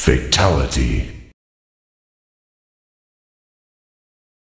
Fatality.